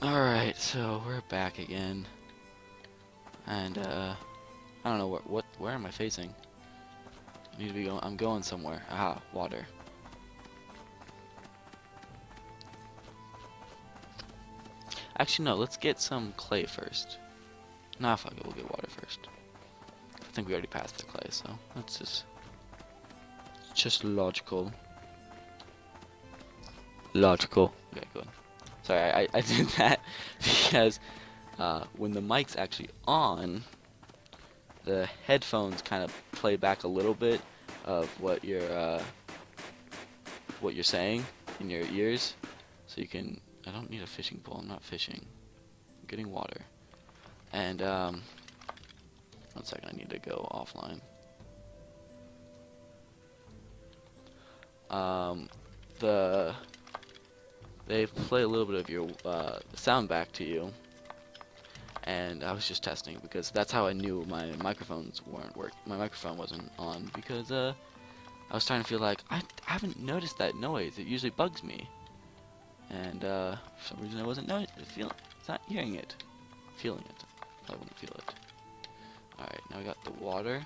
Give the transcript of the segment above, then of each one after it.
Alright, so we're back again. And, uh, I don't know what, what, where am I facing? I need to be going, I'm going somewhere. Aha, water. Actually, no, let's get some clay first. Nah, fuck it, we'll get water first. I think we already passed the clay, so let's just, it's just logical. Logical. Okay, good. Sorry, I, I did that because uh, when the mic's actually on, the headphones kind of play back a little bit of what you're uh, what you're saying in your ears, so you can. I don't need a fishing pole. I'm not fishing. I'm getting water, and um, one second. I need to go offline. Um, the they play a little bit of your uh, sound back to you and I was just testing because that's how I knew my microphones weren't work. My microphone wasn't on because uh, I was trying to feel like I, I haven't noticed that noise. It usually bugs me, and uh, for some reason I wasn't no feeling, not hearing it, feeling it. I wouldn't feel it. All right, now we got the water.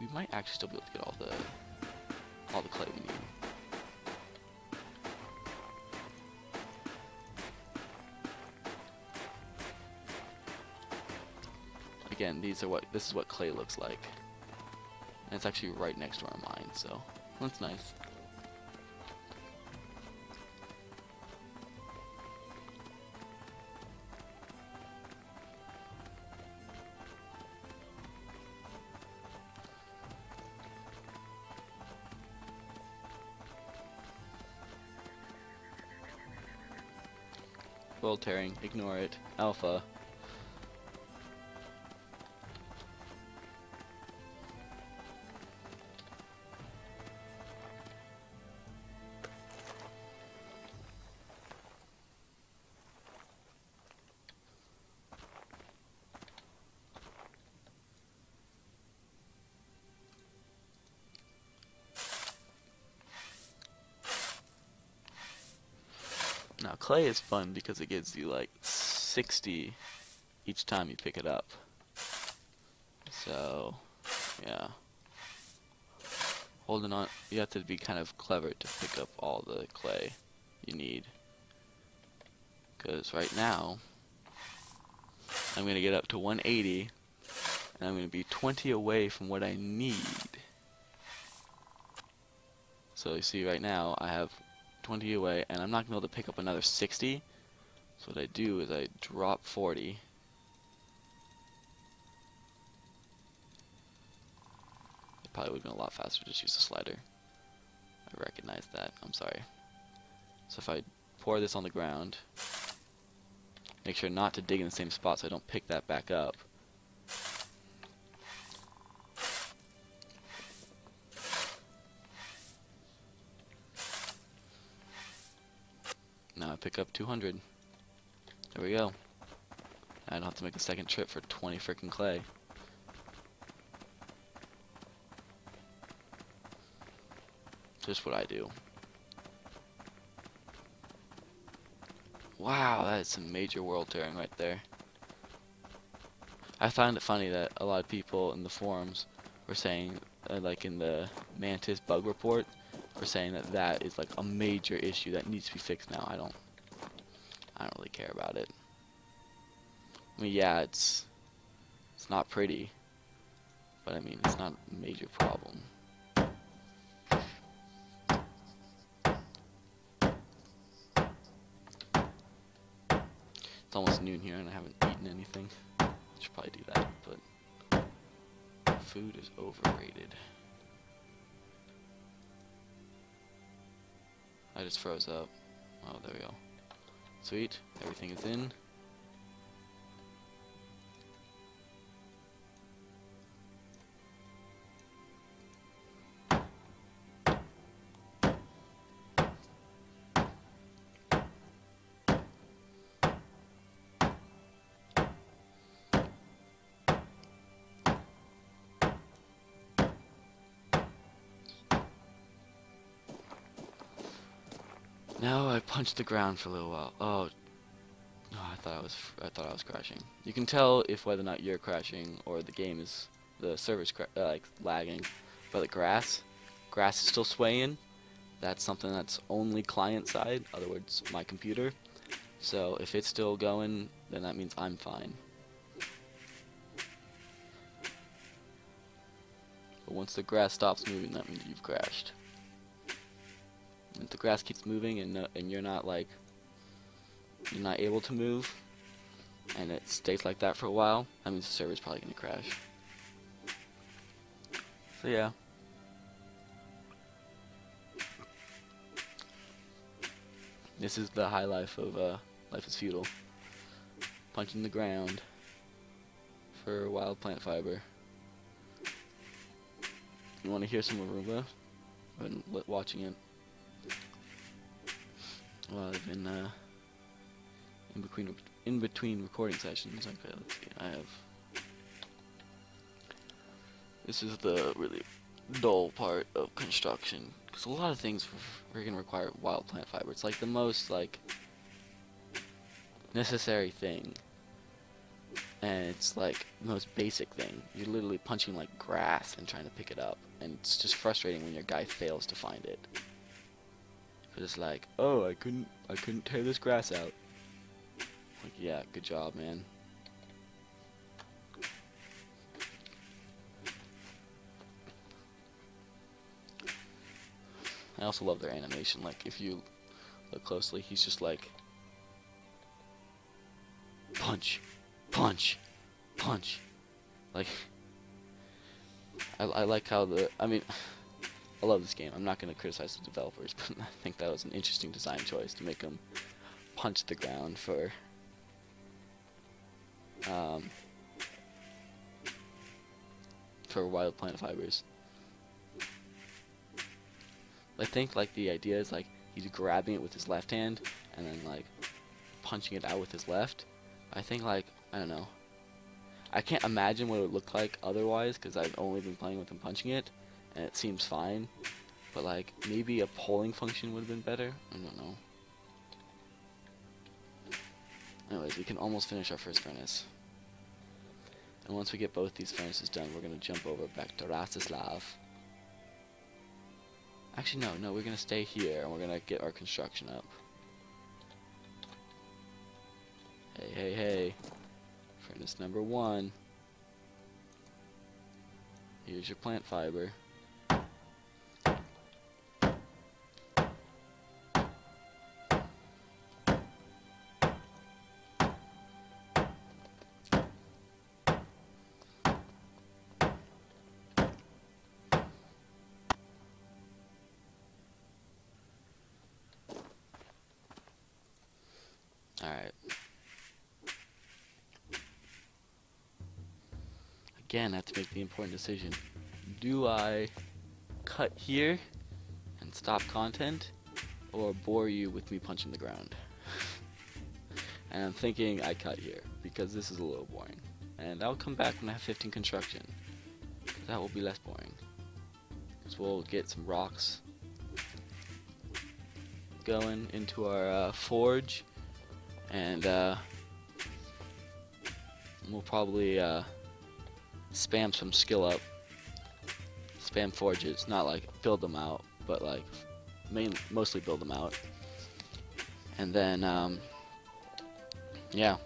We might actually still be able to get all the all the clay we need. Again, these are what this is what clay looks like. And it's actually right next to our mine, so that's nice. World tearing, ignore it. Alpha. Now clay is fun because it gives you like 60 each time you pick it up. So, yeah. Holding on, you have to be kind of clever to pick up all the clay you need. Because right now, I'm going to get up to 180, and I'm going to be 20 away from what I need. So you see right now, I have 20 away, and I'm not going to be able to pick up another 60. So what I do is I drop 40. It probably would have been a lot faster to just use the slider. I recognize that. I'm sorry. So if I pour this on the ground, make sure not to dig in the same spot so I don't pick that back up. Pick up 200. There we go. I don't have to make a second trip for 20 freaking clay. Just what I do. Wow, that is some major world tearing right there. I find it funny that a lot of people in the forums were saying, uh, like in the Mantis bug report, were saying that that is like a major issue that needs to be fixed now. I don't, I don't really care about it. I mean, yeah, it's, it's not pretty, but I mean, it's not a major problem. It's almost noon here and I haven't eaten anything. I should probably do that, but food is overrated. I just froze up. Oh, there we go. Sweet. Everything is in. Now I punched the ground for a little while. Oh, oh thought I was I thought I was crashing. You can tell if whether or not you're crashing or the game is the server's uh, like lagging. But the grass, grass is still swaying. That's something that's only client side. Other words, my computer. So if it's still going, then that means I'm fine. But once the grass stops moving, that means you've crashed. If the grass keeps moving and and you're not like you're not able to move, and it stays like that for a while, that means the server's probably gonna crash. So yeah. This is the high life of uh, Life is Feudal. Punching the ground for wild plant fiber. You want to hear some Aruba? I've been watching it. Well, I've been uh, in between in between recording sessions. Okay, let's see. I have. This is the really dull part of construction because a lot of things gonna require wild plant fiber. It's like the most like necessary thing, and it's like the most basic thing. You're literally punching like grass and trying to pick it up, and it's just frustrating when your guy fails to find it. It's like, oh, I couldn't, I couldn't tear this grass out. Like, yeah, good job, man. I also love their animation. Like, if you look closely, he's just like, punch, punch, punch. Like, I, I like how the, I mean, I love this game. I'm not going to criticize the developers, but I think that was an interesting design choice to make them punch the ground for um, for wild plant fibers. I think like the idea is like he's grabbing it with his left hand and then like punching it out with his left. I think like I don't know. I can't imagine what it would look like otherwise because I've only been playing with him punching it and it seems fine. But like maybe a polling function would have been better. I don't know. Anyways, we can almost finish our first furnace. And once we get both these furnaces done, we're going to jump over back to Rastislav. Actually, no, no, we're going to stay here, and we're going to get our construction up. Hey, hey, hey. Furnace number one. Here's your plant fiber. Alright. Again, I have to make the important decision. Do I cut here and stop content, or bore you with me punching the ground? and I'm thinking I cut here, because this is a little boring. And I'll come back when I have 15 construction. That will be less boring. Because we'll get some rocks going into our uh, forge and uh, we'll probably uh, spam some skill up spam forges not like build them out but like main mostly build them out. And then um, yeah.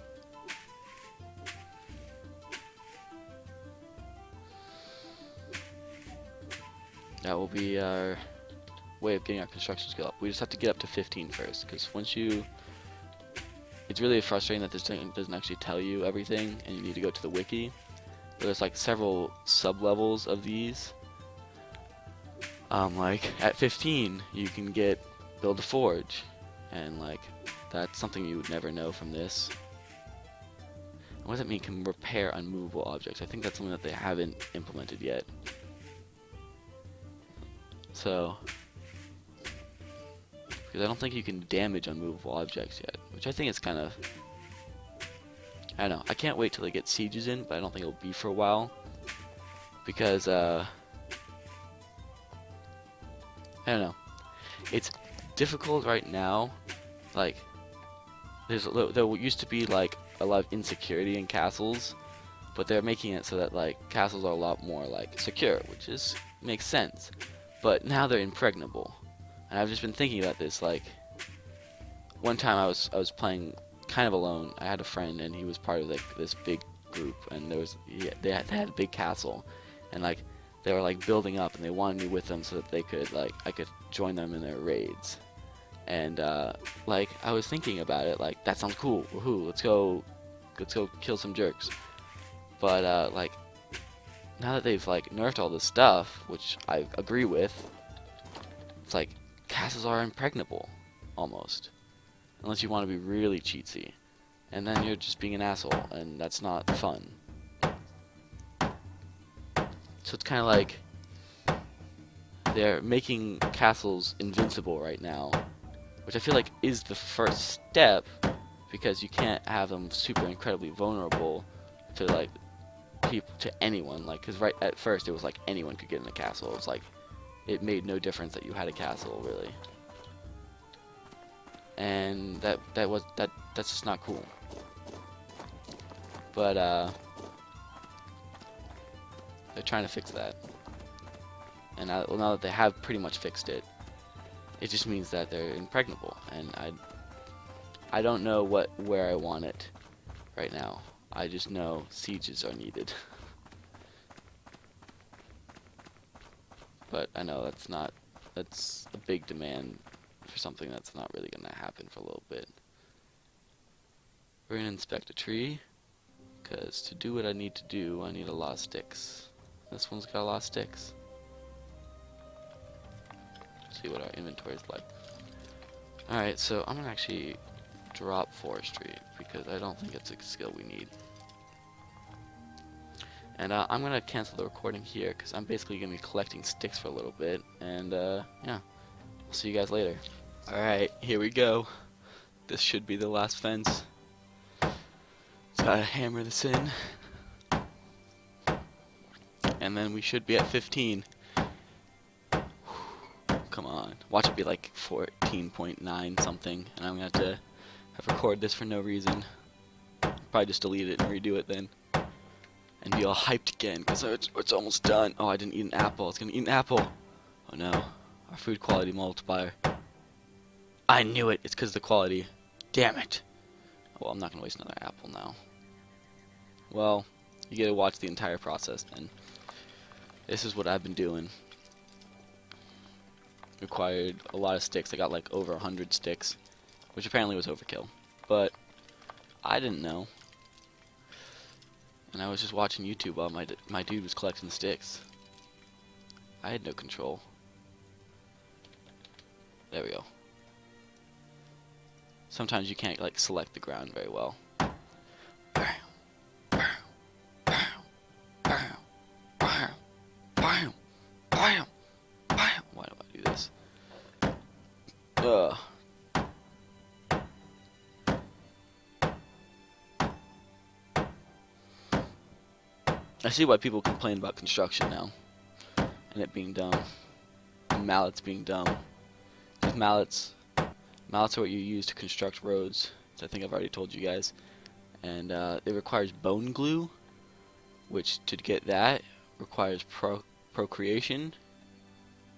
That will be our way of getting our construction skill up. We just have to get up to 15 first because once you it's really frustrating that this thing doesn't actually tell you everything and you need to go to the wiki. There's like several sub-levels of these. Um, like at 15 you can get build a forge and like that's something you would never know from this. what does it mean can repair unmovable objects? I think that's something that they haven't implemented yet. So because I don't think you can damage unmovable objects yet, which I think is kind of... I don't know. I can't wait till they get sieges in, but I don't think it'll be for a while. Because, uh... I don't know. It's difficult right now. Like, there's a there used to be like a lot of insecurity in castles, but they're making it so that like castles are a lot more like secure, which is makes sense. But now they're impregnable, and I've just been thinking about this. Like one time I was I was playing kind of alone. I had a friend, and he was part of like this big group, and there was they had, they had a big castle, and like they were like building up, and they wanted me with them so that they could like I could join them in their raids. And uh, like I was thinking about it, like that sounds cool. Woohoo! Let's go, let's go kill some jerks. But uh, like now that they've like nerfed all this stuff, which I agree with, it's like castles are impregnable, almost, unless you want to be really cheatsy, and then you're just being an asshole, and that's not fun. So it's kind of like they're making castles invincible right now, which I feel like is the first step because you can't have them super incredibly vulnerable to like people to anyone. Like because right at first it was like anyone could get in a castle. It was like it made no difference that you had a castle really and that that was that that's just not cool. But uh they're trying to fix that. And now, well, now that they have pretty much fixed it it just means that they're impregnable. And I I don't know what where I want it right now. I just know sieges are needed. but I know that's not that's a big demand for something that's not really gonna happen for a little bit. We're gonna inspect a tree, because to do what I need to do, I need a lot of sticks. This one's got a lot of sticks. see what our inventory is like. Alright, so I'm gonna actually drop forestry because I don't think it's a skill we need. And uh, I'm gonna cancel the recording here because I'm basically gonna be collecting sticks for a little bit. And uh, yeah, I'll see you guys later. All right, here we go. This should be the last fence. Gotta hammer this in, and then we should be at 15. Come on, watch it be like 14.9 something, and I'm gonna have to have record this for no reason. Probably just delete it and redo it then and be all hyped again because it's, it's almost done. Oh, I didn't eat an apple. It's gonna eat an apple. Oh no, our food quality multiplier. I knew it. It's because the quality. Damn it. Well, I'm not gonna waste another apple now. Well, you get to watch the entire process then. This is what I've been doing. Required a lot of sticks. I got like over a hundred sticks, which apparently was overkill. But I didn't know and I was just watching YouTube while my my dude was collecting the sticks. I had no control. There we go. Sometimes you can't like select the ground very well. Why do I do this? Ugh. I see why people complain about construction now, and it being dumb, and mallets being dumb. Mallets, mallets are what you use to construct roads. I think I've already told you guys, and uh, it requires bone glue, which to get that requires pro procreation.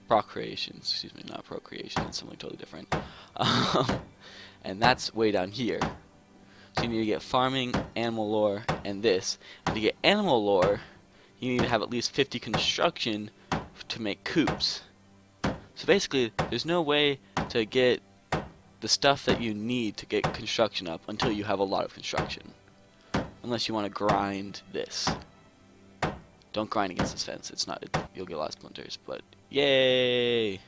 Procreation, excuse me, not procreation. It's something totally different. Um, and that's way down here. So you need to get farming, animal lore, and this. And to get animal lore, you need to have at least 50 construction to make coops. So basically, there's no way to get the stuff that you need to get construction up until you have a lot of construction. Unless you want to grind this. Don't grind against this fence. It's not. It, you'll get a lot of splinters. But yay!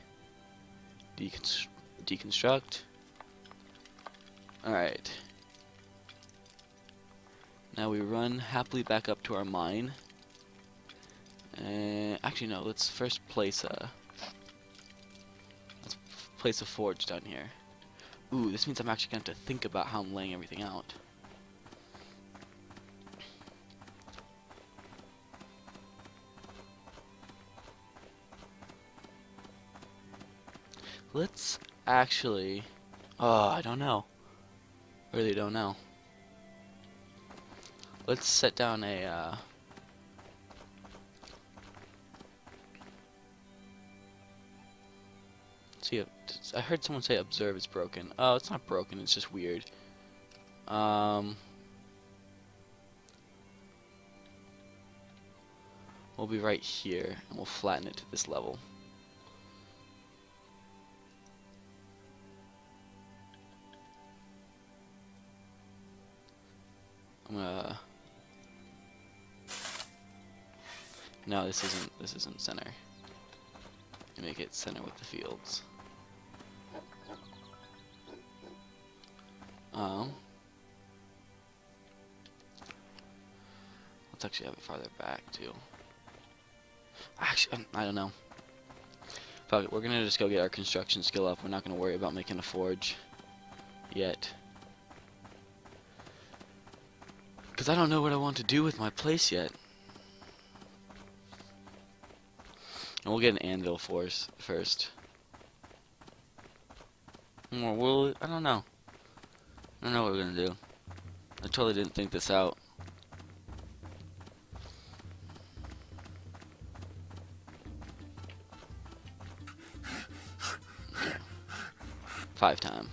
Deconstru deconstruct. All right. Now we run happily back up to our mine. Uh, actually, no. Let's first place a place a forge down here. Ooh, this means I'm actually going to have to think about how I'm laying everything out. Let's actually... Oh, I don't know. Really don't know. Let's set down a, uh... See, I heard someone say observe is broken. Oh, it's not broken, it's just weird. Um... We'll be right here, and we'll flatten it to this level. I'm gonna No, this isn't this isn't center. make it center with the fields. Um Let's actually have it farther back too. Actually, um, I don't know. Fuck it, we're gonna just go get our construction skill up. We're not gonna worry about making a forge yet. Because I don't know what I want to do with my place yet. And we'll get an anvil force first. Or will I don't know. I don't know what we're gonna do. I totally didn't think this out. Five time.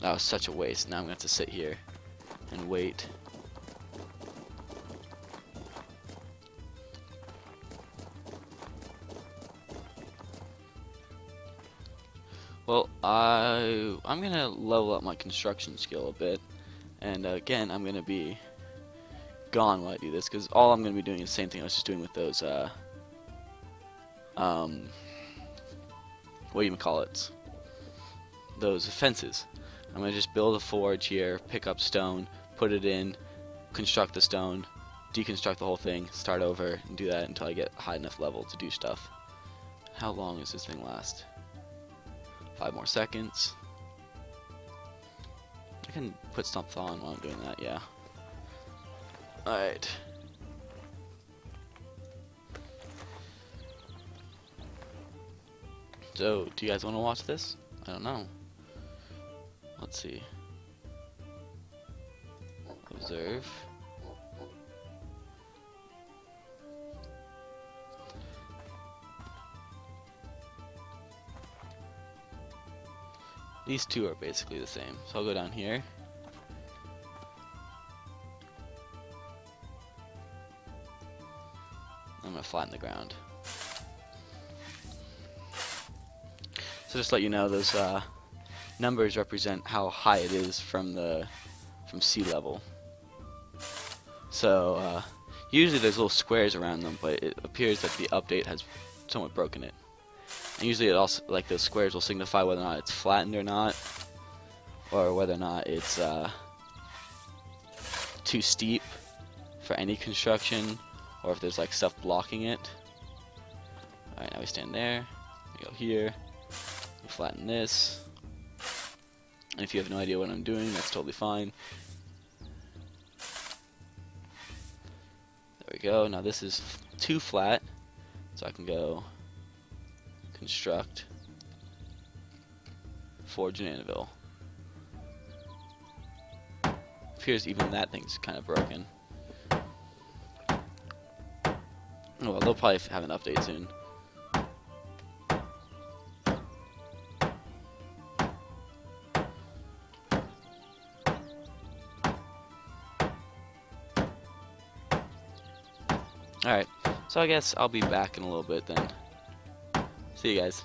That was such a waste. Now I'm to have to sit here and wait. I, I'm going to level up my construction skill a bit. And uh, again, I'm going to be gone while I do this, because all I'm going to be doing is the same thing I was just doing with those, uh, um, what do you call it? Those fences. I'm going to just build a forge here, pick up stone, put it in, construct the stone, deconstruct the whole thing, start over, and do that until I get high enough level to do stuff. How long does this thing last? Five more seconds. I can put stuff on while I'm doing that, yeah. Alright. So, do you guys want to watch this? I don't know. Let's see. Observe. These two are basically the same. So I'll go down here. I'm to flatten the ground. So just let you know, those uh, numbers represent how high it is from the from sea level. So uh, usually there's little squares around them, but it appears that the update has somewhat broken it. And usually it also like those squares will signify whether or not it's flattened or not, or whether or not it's uh, too steep for any construction, or if there's like stuff blocking it. Alright, now we stand there. We go here. We flatten this. And if you have no idea what I'm doing, that's totally fine. There we go. Now this is too flat, so I can go construct, forge an anvil. Appears even that thing's kind of broken. Oh well, they'll probably have an update soon. Alright, so I guess I'll be back in a little bit then. See you guys.